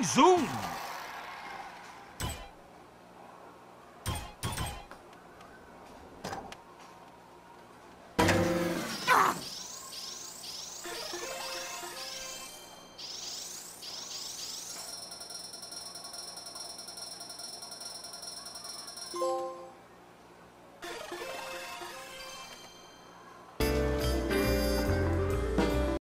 mais um. Música